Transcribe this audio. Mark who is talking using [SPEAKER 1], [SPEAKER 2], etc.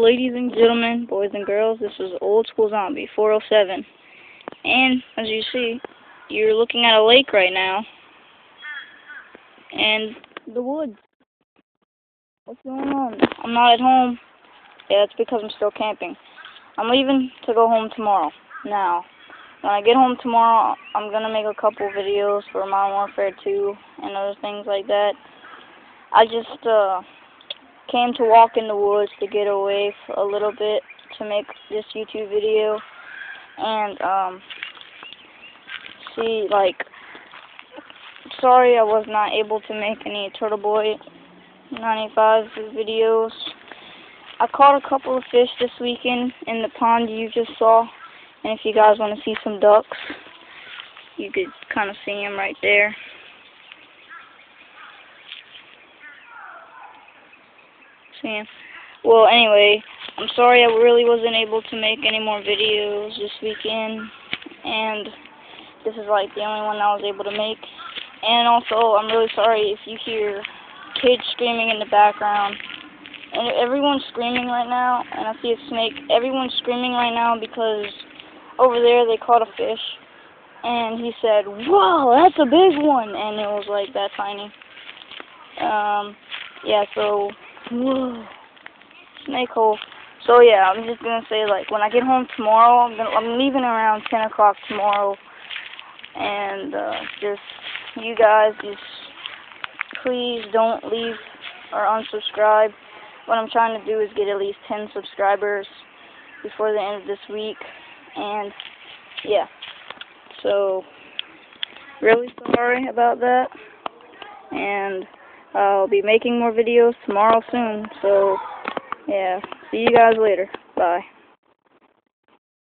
[SPEAKER 1] ladies and gentlemen, boys and girls. This is Old School Zombie 407. And, as you see, you're looking at a lake right now. And the woods. What's going on? I'm not at home. Yeah, it's because I'm still camping. I'm leaving to go home tomorrow. Now, when I get home tomorrow, I'm going to make a couple videos for Modern Warfare 2 and other things like that. I just, uh came to walk in the woods to get away a little bit to make this YouTube video and um see like sorry I was not able to make any Turtle Boy 95 videos. I caught a couple of fish this weekend in the pond you just saw and if you guys want to see some ducks you could kind of see them right there. Well, anyway, I'm sorry I really wasn't able to make any more videos this weekend, and this is like the only one I was able to make. And also, I'm really sorry if you hear kids screaming in the background. And everyone's screaming right now, and I see a snake. Everyone's screaming right now because over there they caught a fish, and he said, "Whoa, that's a big one!" And it was like that tiny. Um, yeah, so Whoa. Snake hole. So yeah, I'm just gonna say like when I get home tomorrow, I'm gonna I'm leaving around ten o'clock tomorrow, and uh, just you guys just please don't leave or unsubscribe. What I'm trying to do is get at least ten subscribers before the end of this week, and yeah. So really sorry about that, and. I'll be making more videos tomorrow soon, so yeah, see you guys later. Bye.